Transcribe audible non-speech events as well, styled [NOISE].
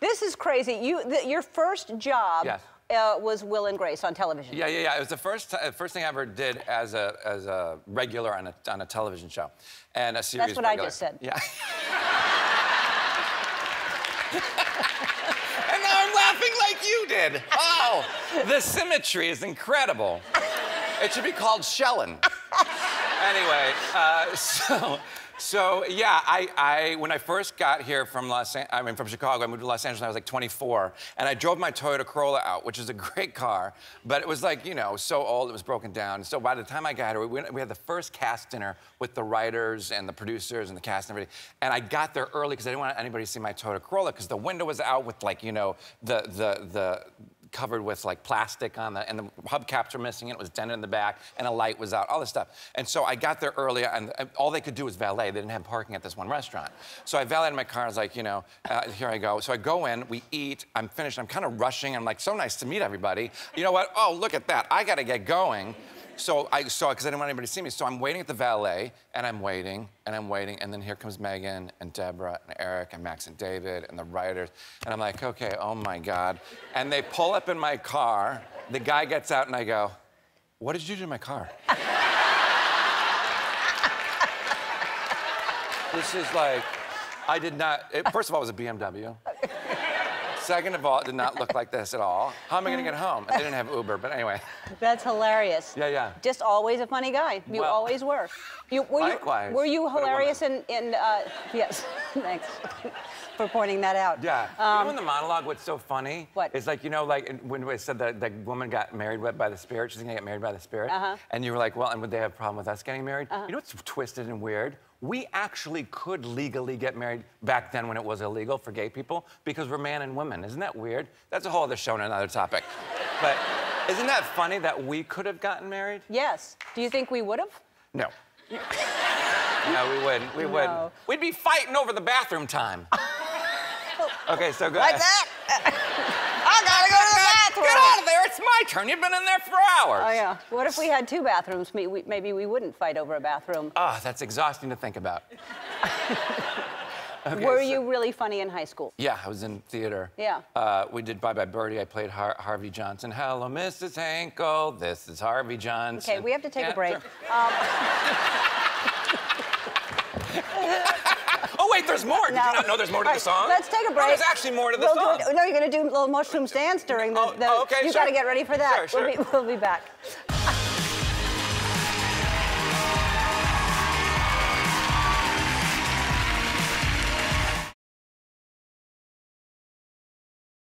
This is crazy. You, the, your first job Yes. uh, was Will and Grace on television. Yeah, yeah, yeah. It was the first, uh, first thing I ever did as a, as a regular on a, on a television show. And a series That's what I just said. Yeah. [LAUGHS] and now I'm laughing like you did. Oh, the symmetry is incredible. It should be called Shellin. Anyway, uh, [LAUGHS] so, so yeah, I, I, when I first got here from Los, I mean from Chicago, I moved to Los Angeles when I was like 24, and I drove my Toyota Corolla out, which is a [LAUGHS] great car, but it was like you know so old it was broken down. So by the time I got here, we, we had the first cast dinner with the writers and the producers and the cast and everything, and I got there early because I didn't want anybody to see my Toyota Corolla because the window was out with like you know the the the covered with like plastic on the, and the hubcaps were missing, and it was dented in the back, and a light was out, all this stuff. And so I got there early, and and all they could do was valet. They didn't have parking at this one restaurant. So I valeted my car. I was like, you know, uh, here I go. So I go in, we eat. I'm finished. I'm kind of rushing. I'm like, so nice to meet everybody. You know what? Oh, look at that. I got to get going. So I saw because I didn't want anybody to see me. So I'm waiting at the valet, and I'm waiting, and I'm waiting, and then here comes Megan and Debra and Eric and Max and David and the writers, and I'm like, okay, oh my God. And they pull up in my car. The guy gets out, and I go, what did you do to my car? this is like, I did not. It, first of all, it was a BMW. Second of all, it did not look like this at all. How am I going to get home? I didn't have Uber, but anyway. That's hilarious. Yeah, yeah. Just always a funny guy. You Well- always were. You, were Likewise, You, were you but a woman. hilarious in, in uh, yes, [LAUGHS] thanks for pointing that out. Yeah. Um, you know in the monologue, what's so funny? What? It's like, you know, like when we said that the woman got married by the spirit, she's gonna get married by the spirit. Uh-huh. And you were like, well, and would they have a problem with us getting married? You know what's twisted and weird? We actually could legally get married back then when it was illegal for gay people because we're man and woman. Isn't that weird? That's a whole other show and another topic. [LAUGHS] but isn't that funny that we could have gotten married? yes. Do you think we would have? No. [LAUGHS] no, we wouldn't. We wouldn't. We'd be fighting over the bathroom time. [LAUGHS] okay, so go Like that? I gotta go to the bathroom. Get out of there! It's my turn. You've been in there for hours. Oh yeah. What if we had two bathrooms? Maybe we, maybe we wouldn't fight over a bathroom. Ah, that's exhausting to think about. [LAUGHS] Okay, were so- you really funny in high school? Yeah, I was in theater. Yeah. Uh, we did Bye Bye Birdie. I played Har- Harvey Johnson. Hello, Mrs. Hankel. This is Harvey Johnson. Okay, we have to take Yeah, a break. sure. Um, [LAUGHS] Oh wait, there's more. Did now- you not know there's more to the song? Let's take a Oh, break. there's actually more to the We'll song. Do it, no, you're gonna do a little mushroom dance during the. Oh, the oh, okay, You sure. gotta get ready for that. Sure, We'll, be, we'll be back.